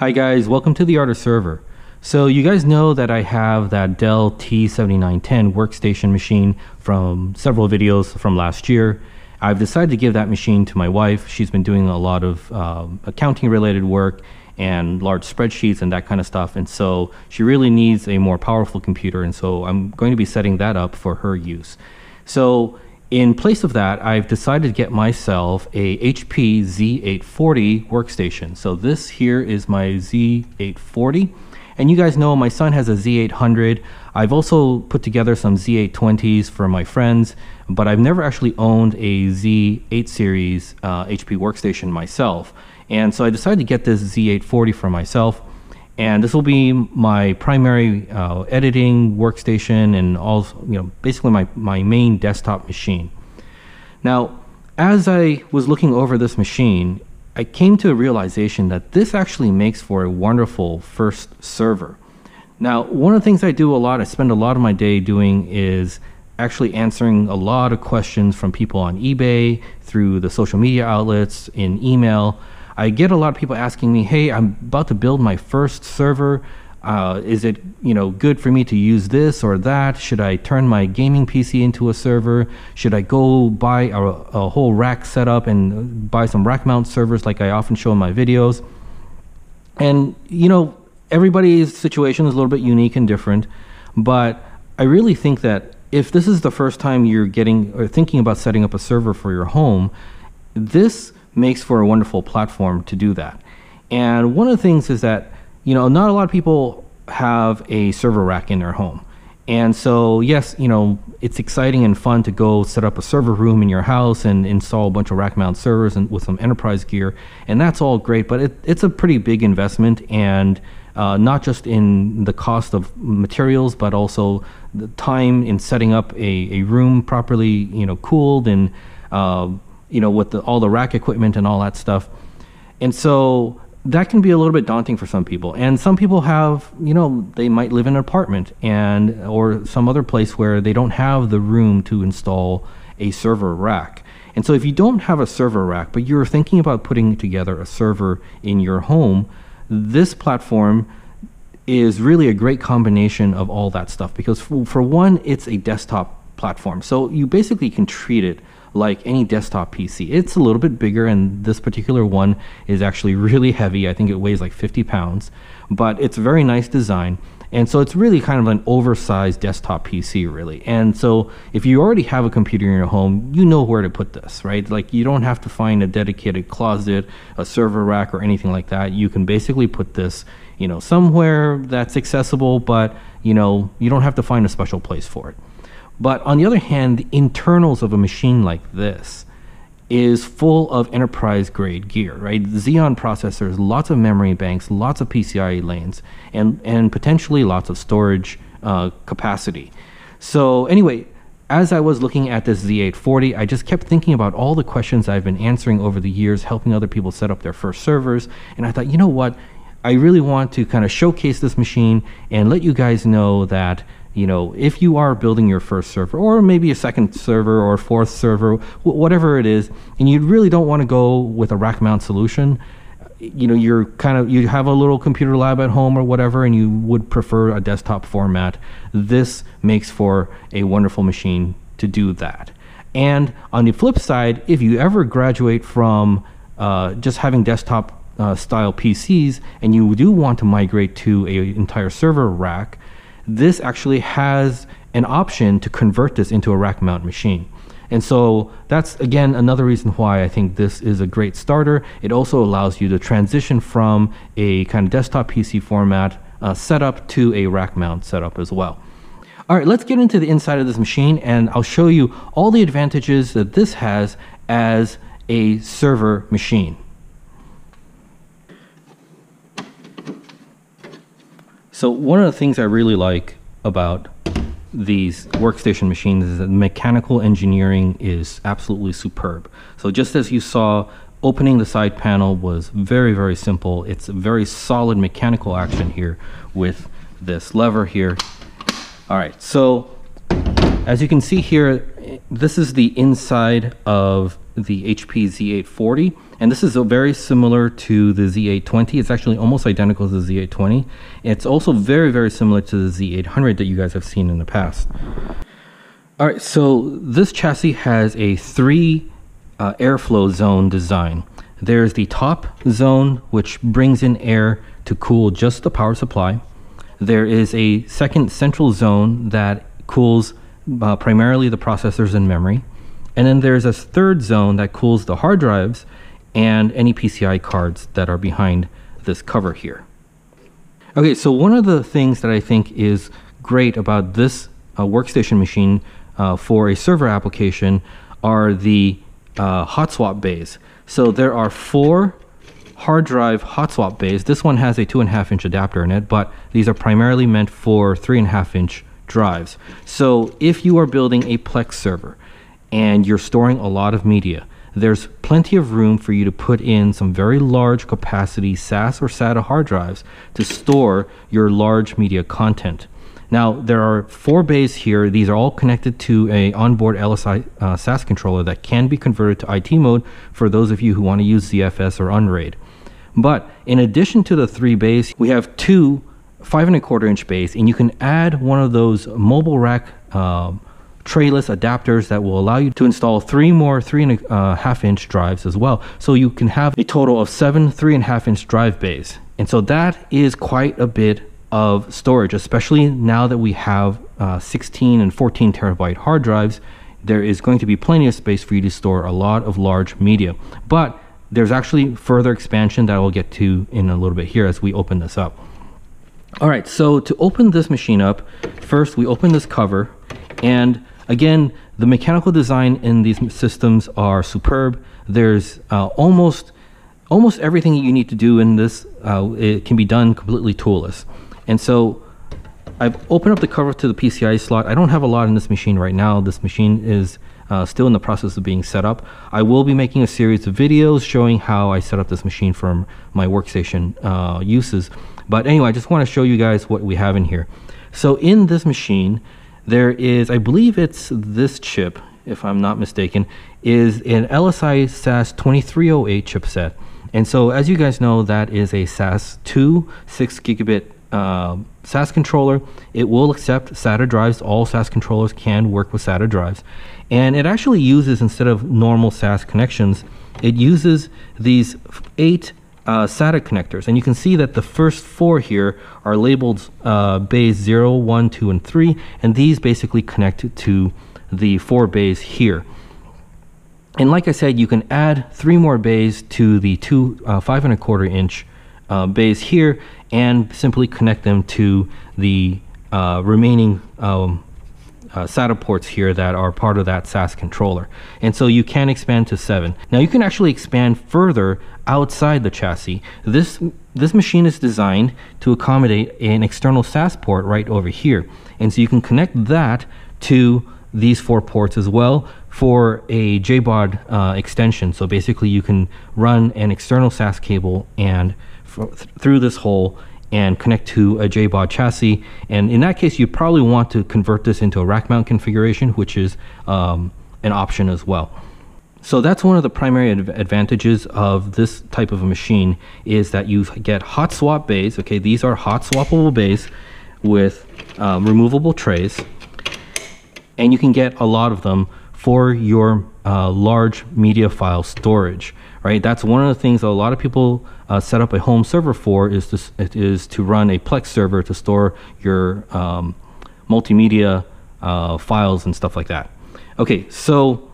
Hi guys, welcome to the Art of Server. So you guys know that I have that Dell T7910 workstation machine from several videos from last year. I've decided to give that machine to my wife. She's been doing a lot of uh, accounting related work and large spreadsheets and that kind of stuff. And so she really needs a more powerful computer. And so I'm going to be setting that up for her use. So in place of that, I've decided to get myself a HP Z840 workstation. So this here is my Z840. And you guys know my son has a Z800. I've also put together some Z820s for my friends, but I've never actually owned a Z8 series uh, HP workstation myself. And so I decided to get this Z840 for myself and this will be my primary uh, editing workstation and all you know basically my, my main desktop machine. Now as i was looking over this machine i came to a realization that this actually makes for a wonderful first server. Now one of the things i do a lot i spend a lot of my day doing is actually answering a lot of questions from people on ebay through the social media outlets in email I get a lot of people asking me, "Hey, I'm about to build my first server. Uh, is it you know good for me to use this or that? Should I turn my gaming PC into a server? Should I go buy a, a whole rack setup and buy some rack mount servers like I often show in my videos?" And you know, everybody's situation is a little bit unique and different, but I really think that if this is the first time you're getting or thinking about setting up a server for your home, this makes for a wonderful platform to do that. And one of the things is that, you know, not a lot of people have a server rack in their home. And so, yes, you know, it's exciting and fun to go set up a server room in your house and install a bunch of rack mount servers and with some enterprise gear. And that's all great, but it, it's a pretty big investment and uh, not just in the cost of materials, but also the time in setting up a, a room properly, you know, cooled and uh, you know, with the, all the rack equipment and all that stuff. And so that can be a little bit daunting for some people. And some people have, you know, they might live in an apartment and or some other place where they don't have the room to install a server rack. And so if you don't have a server rack, but you're thinking about putting together a server in your home, this platform is really a great combination of all that stuff because for, for one, it's a desktop platform. So you basically can treat it like any desktop PC. It's a little bit bigger, and this particular one is actually really heavy. I think it weighs like 50 pounds, but it's a very nice design. And so it's really kind of an oversized desktop PC, really. And so if you already have a computer in your home, you know where to put this, right? Like you don't have to find a dedicated closet, a server rack, or anything like that. You can basically put this, you know, somewhere that's accessible, but you know, you don't have to find a special place for it. But on the other hand, the internals of a machine like this is full of enterprise grade gear, right? Xeon processors, lots of memory banks, lots of PCIe lanes, and, and potentially lots of storage uh, capacity. So, anyway, as I was looking at this Z840, I just kept thinking about all the questions I've been answering over the years, helping other people set up their first servers. And I thought, you know what? I really want to kind of showcase this machine and let you guys know that you know, if you are building your first server, or maybe a second server or fourth server, whatever it is, and you really don't want to go with a rack mount solution, you know, you're kind of you have a little computer lab at home or whatever, and you would prefer a desktop format. This makes for a wonderful machine to do that. And on the flip side, if you ever graduate from uh, just having desktop uh, style PCs and you do want to migrate to a entire server rack, this actually has an option to convert this into a rack mount machine. And so that's again another reason why I think this is a great starter. It also allows you to transition from a kind of desktop PC format uh, setup to a rack mount setup as well. All right, let's get into the inside of this machine and I'll show you all the advantages that this has as a server machine. So one of the things I really like about these workstation machines is that mechanical engineering is absolutely superb. So just as you saw, opening the side panel was very, very simple. It's a very solid mechanical action here with this lever here. All right, so as you can see here, this is the inside of the HP Z840, and this is very similar to the Z820. It's actually almost identical to the Z820. It's also very, very similar to the Z800 that you guys have seen in the past. All right, so this chassis has a three uh, airflow zone design. There's the top zone, which brings in air to cool just the power supply. There is a second central zone that cools uh, primarily the processors and memory. And then there's a third zone that cools the hard drives and any PCI cards that are behind this cover here. Okay, so one of the things that I think is great about this uh, workstation machine uh, for a server application are the uh, hot swap bays. So there are four hard drive hot swap bays. This one has a two and a half inch adapter in it, but these are primarily meant for three and a half inch drives. So if you are building a Plex server and you're storing a lot of media, there's plenty of room for you to put in some very large capacity SAS or SATA hard drives to store your large media content. Now, there are four bays here. These are all connected to a onboard LSI uh, SAS controller that can be converted to IT mode for those of you who want to use ZFS or Unraid. But in addition to the three bays, we have two five and a quarter inch bays, and you can add one of those mobile rack uh, trayless adapters that will allow you to install three more three and a uh, half inch drives as well. So you can have a total of seven three and a half inch drive bays. And so that is quite a bit of storage, especially now that we have uh, 16 and 14 terabyte hard drives. There is going to be plenty of space for you to store a lot of large media. But there's actually further expansion that I'll get to in a little bit here as we open this up. All right, so to open this machine up, first we open this cover, and again, the mechanical design in these systems are superb. There's uh, almost almost everything you need to do in this. Uh, it can be done completely toolless. And so I've opened up the cover to the PCI slot. I don't have a lot in this machine right now. This machine is uh, still in the process of being set up. I will be making a series of videos showing how I set up this machine for my workstation uh, uses. But anyway, I just want to show you guys what we have in here. So in this machine, there is, I believe it's this chip, if I'm not mistaken, is an LSI SAS 2308 chipset. And so as you guys know, that is a SAS 2 6 gigabit uh, SAS controller. It will accept SATA drives. All SAS controllers can work with SATA drives. And it actually uses, instead of normal SAS connections, it uses these eight uh, SATA connectors. And you can see that the first four here are labeled uh, bays 0, 1, 2, and 3. And these basically connect to the four bays here. And like I said, you can add three more bays to the two uh, five and a quarter inch uh, bays here and simply connect them to the uh, remaining um, uh, SATA ports here that are part of that SAS controller. And so you can expand to seven. Now you can actually expand further outside the chassis. This, this machine is designed to accommodate an external SAS port right over here. And so you can connect that to these four ports as well for a JBOD uh, extension. So basically you can run an external SAS cable and through this hole and connect to a JBOD chassis. And in that case, you'd probably want to convert this into a rack mount configuration, which is um, an option as well. So that's one of the primary adv advantages of this type of a machine is that you get hot swap bays. Okay, these are hot swappable bays with um, removable trays, and you can get a lot of them for your uh, large media file storage right? That's one of the things that a lot of people uh, set up a home server for is to, is to run a Plex server to store your um, multimedia uh, files and stuff like that. Okay, so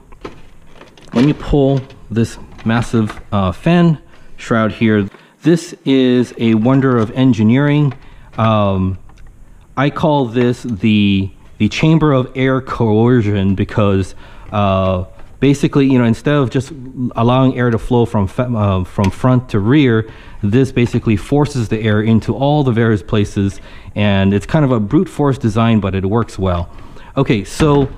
let me pull this massive uh, fan shroud here. This is a wonder of engineering. Um, I call this the the chamber of air coercion because uh, basically, you know, instead of just allowing air to flow from uh, from front to rear, this basically forces the air into all the various places, and it's kind of a brute force design, but it works well. Okay, so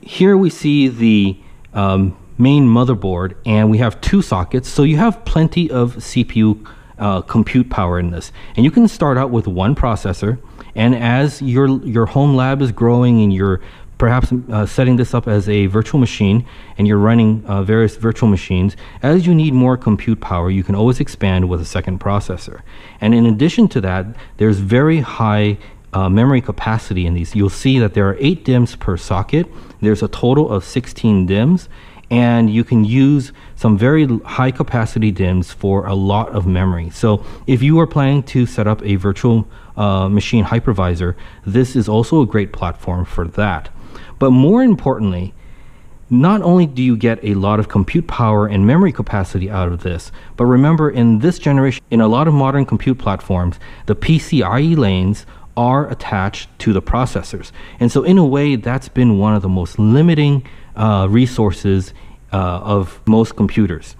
here we see the um, main motherboard, and we have two sockets, so you have plenty of CPU uh, compute power in this, and you can start out with one processor. And as your your home lab is growing and you're perhaps uh, setting this up as a virtual machine and you're running uh, various virtual machines, as you need more compute power, you can always expand with a second processor. And in addition to that, there's very high uh, memory capacity in these. You'll see that there are 8 DIMMs per socket. There's a total of 16 DIMMs and you can use some very high capacity DIMMs for a lot of memory. So if you are planning to set up a virtual uh, machine hypervisor, this is also a great platform for that. But more importantly, not only do you get a lot of compute power and memory capacity out of this, but remember in this generation, in a lot of modern compute platforms, the PCIe lanes are attached to the processors. And so in a way, that's been one of the most limiting uh, resources uh, of most computers.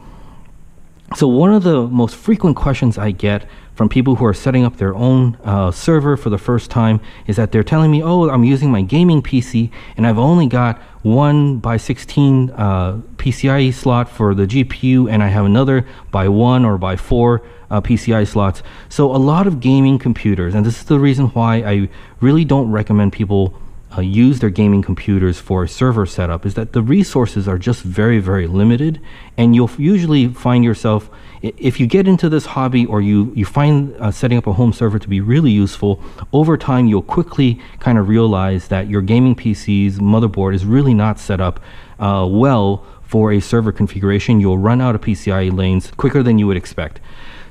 So one of the most frequent questions I get from people who are setting up their own uh, server for the first time is that they're telling me, oh, I'm using my gaming PC and I've only got one by 16 uh, PCIe slot for the GPU and I have another by one or by four uh, PCI slots. So a lot of gaming computers, and this is the reason why I really don't recommend people uh, use their gaming computers for server setup is that the resources are just very, very limited. And you'll usually find yourself, if you get into this hobby or you, you find uh, setting up a home server to be really useful, over time you'll quickly kind of realize that your gaming PC's motherboard is really not set up uh, well for a server configuration. You'll run out of PCIe lanes quicker than you would expect.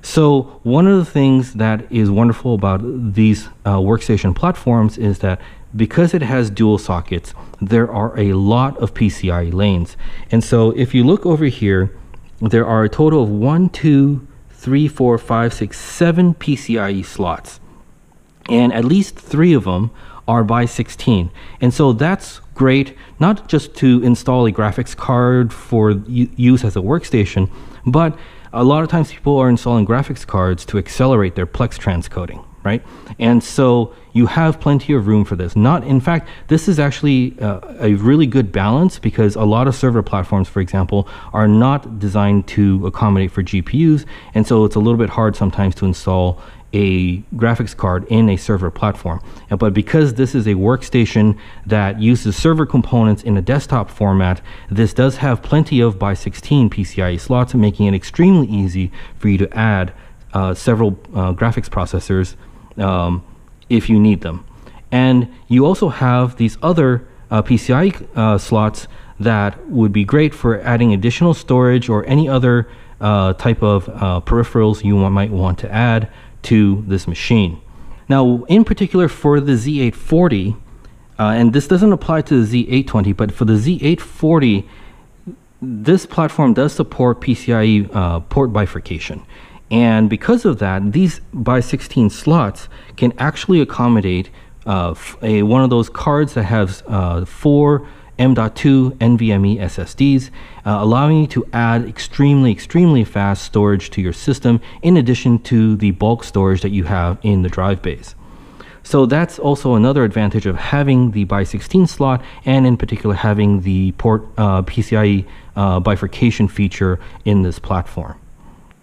So one of the things that is wonderful about these uh, workstation platforms is that because it has dual sockets, there are a lot of PCIe lanes. And so if you look over here, there are a total of one, two, three, four, five, six, seven PCIe slots. And at least three of them are by 16. And so that's great, not just to install a graphics card for use as a workstation, but a lot of times people are installing graphics cards to accelerate their Plex transcoding right? And so you have plenty of room for this. Not, in fact, this is actually uh, a really good balance because a lot of server platforms, for example, are not designed to accommodate for GPUs, and so it's a little bit hard sometimes to install a graphics card in a server platform. But because this is a workstation that uses server components in a desktop format, this does have plenty of by 16 PCIe slots, making it extremely easy for you to add uh, several uh, graphics processors um, if you need them. And you also have these other uh, PCI uh, slots that would be great for adding additional storage or any other uh, type of uh, peripherals you might want to add to this machine. Now, in particular for the Z840, uh, and this doesn't apply to the Z820, but for the Z840, this platform does support PCIe uh, port bifurcation. And because of that, these by 16 slots can actually accommodate uh, a, one of those cards that has uh, four M.2 NVMe SSDs, uh, allowing you to add extremely, extremely fast storage to your system in addition to the bulk storage that you have in the drive bays. So that's also another advantage of having the by 16 slot and in particular having the port uh, PCIe uh, bifurcation feature in this platform.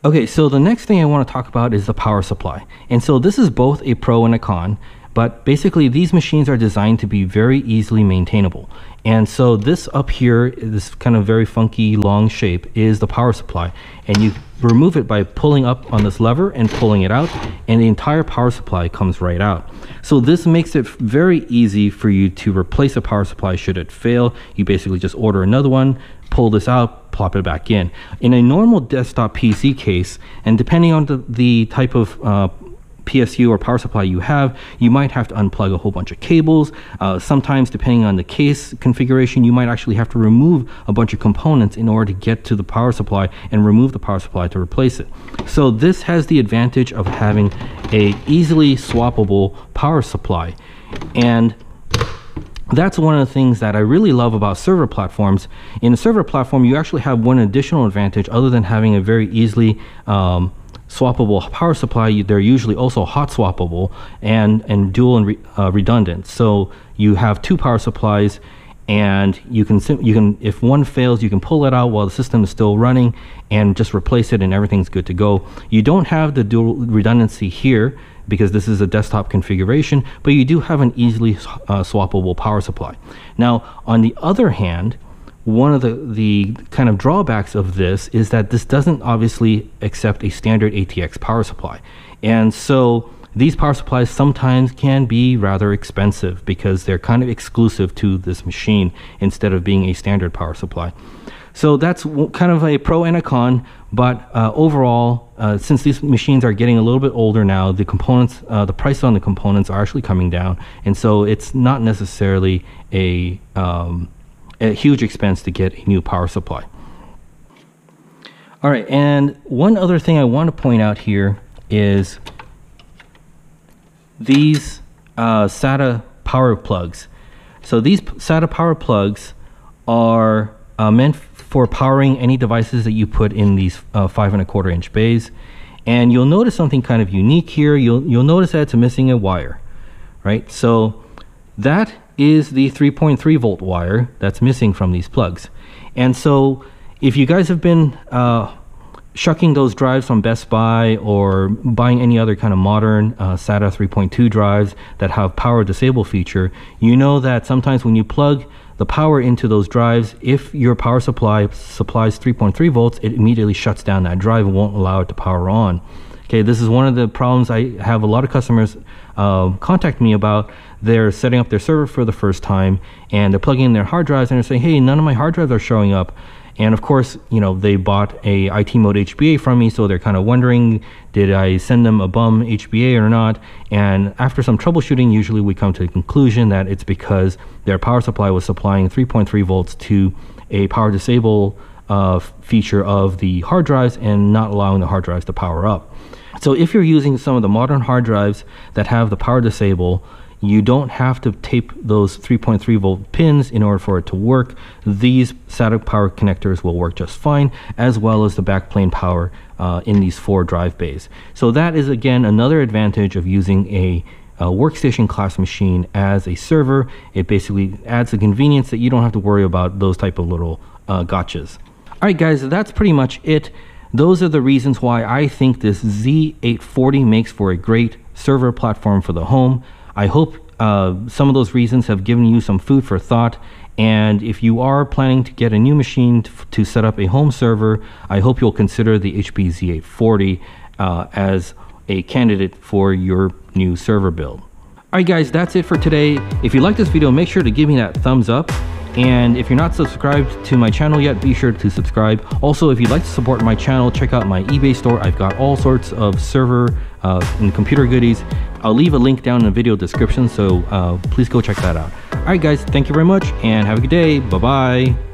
Okay, so the next thing I want to talk about is the power supply. And so this is both a pro and a con, but basically these machines are designed to be very easily maintainable. And so this up here, this kind of very funky long shape is the power supply. And you remove it by pulling up on this lever and pulling it out and the entire power supply comes right out. So this makes it very easy for you to replace a power supply should it fail. You basically just order another one, pull this out, plop it back in. In a normal desktop PC case, and depending on the, the type of uh, PSU or power supply you have, you might have to unplug a whole bunch of cables. Uh, sometimes, depending on the case configuration, you might actually have to remove a bunch of components in order to get to the power supply and remove the power supply to replace it. So this has the advantage of having a easily swappable power supply. And that's one of the things that I really love about server platforms. In a server platform, you actually have one additional advantage other than having a very easily um, swappable power supply. They're usually also hot swappable and, and dual and re, uh, redundant. So you have two power supplies and you can you can if one fails you can pull it out while the system is still running and just replace it and everything's good to go you don't have the dual redundancy here because this is a desktop configuration but you do have an easily uh, swappable power supply now on the other hand one of the the kind of drawbacks of this is that this doesn't obviously accept a standard ATX power supply and so these power supplies sometimes can be rather expensive because they're kind of exclusive to this machine instead of being a standard power supply. So that's kind of a pro and a con, but uh, overall, uh, since these machines are getting a little bit older now, the components, uh, the price on the components are actually coming down, and so it's not necessarily a, um, a huge expense to get a new power supply. All right, and one other thing I want to point out here is these uh, SATA power plugs. So these SATA power plugs are uh, meant for powering any devices that you put in these uh, five and a quarter inch bays. And you'll notice something kind of unique here. You'll, you'll notice that it's missing a wire, right? So that is the 3.3 volt wire that's missing from these plugs. And so if you guys have been uh, shucking those drives from Best Buy or buying any other kind of modern uh, SATA 3.2 drives that have power disable feature, you know that sometimes when you plug the power into those drives, if your power supply supplies 3.3 volts, it immediately shuts down that drive and won't allow it to power on. Okay, this is one of the problems I have a lot of customers uh, contact me about. They're setting up their server for the first time and they're plugging in their hard drives and they're saying, hey, none of my hard drives are showing up. And of course, you know, they bought a IT mode HBA from me, so they're kind of wondering, did I send them a bum HBA or not? And after some troubleshooting, usually we come to the conclusion that it's because their power supply was supplying 3.3 volts to a power disable uh, feature of the hard drives and not allowing the hard drives to power up. So if you're using some of the modern hard drives that have the power disable, you don't have to tape those 3.3 volt pins in order for it to work. These SATA power connectors will work just fine, as well as the backplane power uh, in these four drive bays. So that is again another advantage of using a, a workstation class machine as a server. It basically adds the convenience that you don't have to worry about those type of little uh, gotchas. All right, guys, that's pretty much it. Those are the reasons why I think this Z840 makes for a great server platform for the home. I hope uh, some of those reasons have given you some food for thought. And if you are planning to get a new machine to, set up a home server, I hope you'll consider the HP Z840 uh, as a candidate for your new server build. Alright guys, that's it for today. If you like this video, make sure to give me that thumbs up. And if you're not subscribed to my channel yet, be sure to subscribe. Also, if you'd like to support my channel, check out my eBay store. I've got all sorts of server and computer goodies. I'll leave a link down in the video description, so uh, please go check that out. All right, guys, thank you very much and have a good day. Bye-bye.